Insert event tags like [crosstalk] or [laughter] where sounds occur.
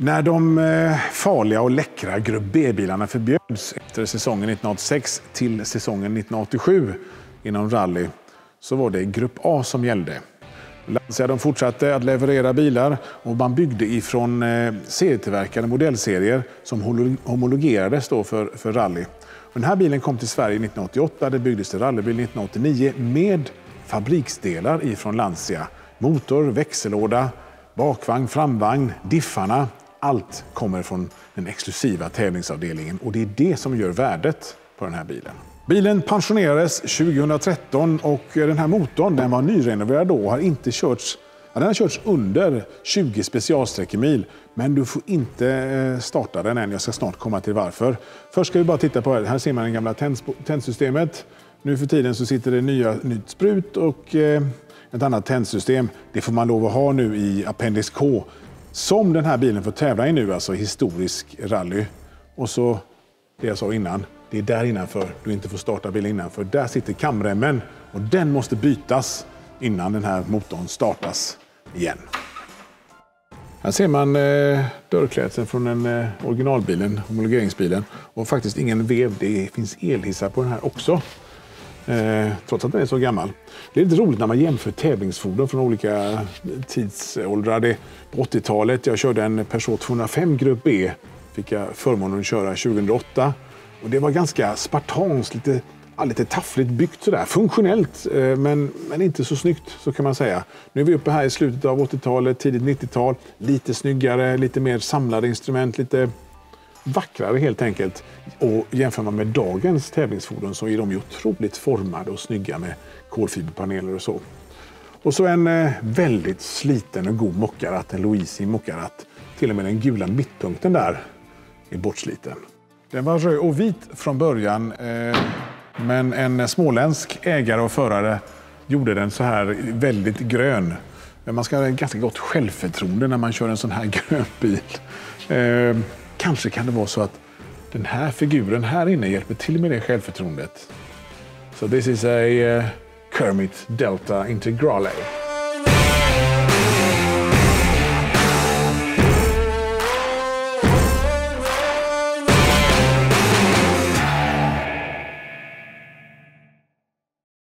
När de eh, farliga och läckra Grupp B-bilarna förbjöds efter säsongen 1986 till säsongen 1987 inom rally så var det Grupp A som gällde. Lancia de fortsatte att leverera bilar och man byggde ifrån eh, serietillverkade modellserier som homologerades då för, för rally. Den här bilen kom till Sverige 1988, det byggdes till rallybil 1989 med fabriksdelar ifrån Lancia. Motor, växellåda, bakvagn, framvagn, diffarna. Allt kommer från den exklusiva tävlingsavdelningen och det är det som gör värdet på den här bilen. Bilen pensionerades 2013 och den här motorn den var nyrenoverad då och har inte körts Ja, den har körts under 20 specialsträckemil, men du får inte eh, starta den än. Jag ska snart komma till varför. Först ska vi bara titta på det. Här ser man det gamla tändsystemet. Nu för tiden så sitter det nya, nytt sprut och eh, ett annat tändsystem. Det får man lov att ha nu i Appendix K. Som den här bilen får tävla i nu, alltså historisk rally. Och så det jag sa innan, det är där innanför du inte får starta bilen innanför. Där sitter kamremmen och den måste bytas innan den här motorn startas igen. Här ser man eh, dörrklädseln från den eh, originalbilen, homologeringsbilen. Och faktiskt ingen vev. Det finns elhissar på den här också. Eh, trots att den är så gammal. Det är lite roligt när man jämför tävlingsfordon från olika tidsåldrar. Det, på 80-talet jag körde en Peugeot 205 Grupp B. Fick jag förmånen att köra 2008. Och det var ganska spartanskt, lite ja, lite taffligt byggt sådär. Funktionellt, eh, men, men inte så snyggt så kan man säga. Nu är vi uppe här i slutet av 80-talet, tidigt 90-tal. Lite snyggare, lite mer samlade instrument, lite vackrare helt enkelt. Och jämför man med dagens tävlingsfordon så är de ju otroligt formade och snygga med kolfiberpaneler och så. Och så en eh, väldigt sliten och god mockaratt, en Louisi mockaratt. Till och med den gula mittpunkten där är bortsliten. Den var röd och vit från början. Eh, men en småländsk ägare och förare gjorde den så här väldigt grön. Man ska ha ganska gott självförtroende när man kör en sån här [laughs] grön bil. Eh, kanske kan det vara så att den här figuren här inne hjälper till med det självförtroendet. Så so this is a uh, Kermit Delta Integrale.